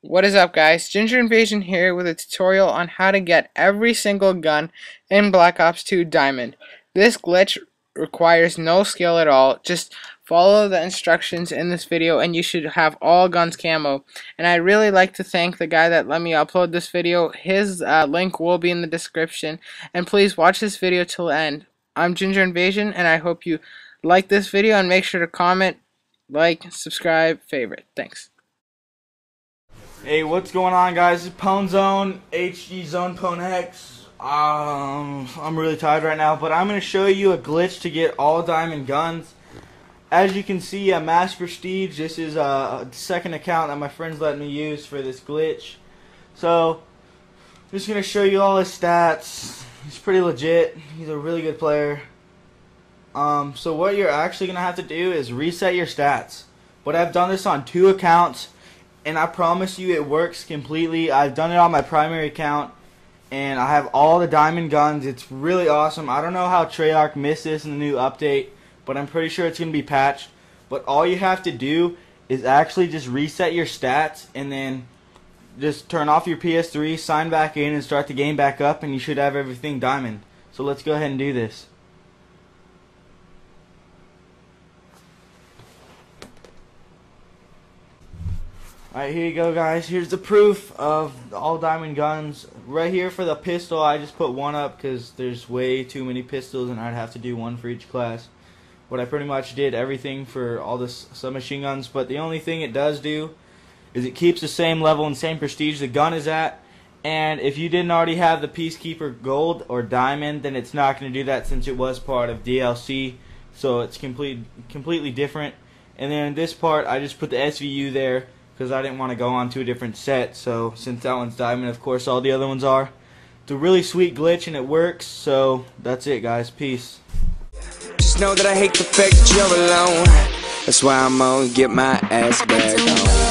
What is up guys, Ginger Invasion here with a tutorial on how to get every single gun in Black Ops 2 Diamond. This glitch requires no skill at all, just follow the instructions in this video and you should have all guns camo. And I'd really like to thank the guy that let me upload this video, his uh, link will be in the description, and please watch this video till the end. I'm Ginger Invasion and I hope you like this video and make sure to comment, like, subscribe, favorite. Thanks. Hey, what's going on, guys? It's Pwn Zone, HG Zone Pwn X. Um, I'm really tired right now, but I'm going to show you a glitch to get all diamond guns. As you can see, a Master Prestige. This is a second account that my friends let me use for this glitch. So, I'm just going to show you all his stats. He's pretty legit. He's a really good player. Um, so what you're actually going to have to do is reset your stats. But I've done this on two accounts and I promise you it works completely. I've done it on my primary account, and I have all the diamond guns. It's really awesome. I don't know how Treyarch missed this in the new update, but I'm pretty sure it's going to be patched. But all you have to do is actually just reset your stats, and then just turn off your PS3, sign back in, and start the game back up, and you should have everything diamond. So let's go ahead and do this. Alright, here you go, guys. Here's the proof of all diamond guns. Right here for the pistol, I just put one up because there's way too many pistols and I'd have to do one for each class. But I pretty much did everything for all the submachine guns. But the only thing it does do is it keeps the same level and same prestige the gun is at. And if you didn't already have the Peacekeeper Gold or Diamond, then it's not going to do that since it was part of DLC. So it's complete, completely different. And then this part, I just put the SVU there because I didn't want to go on to a different set. So since that one's diamond, of course, all the other ones are. It's a really sweet glitch and it works. So that's it, guys. Peace. Just know that I hate the fact you're alone. That's why I'm gonna get my ass back on.